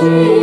Jesus.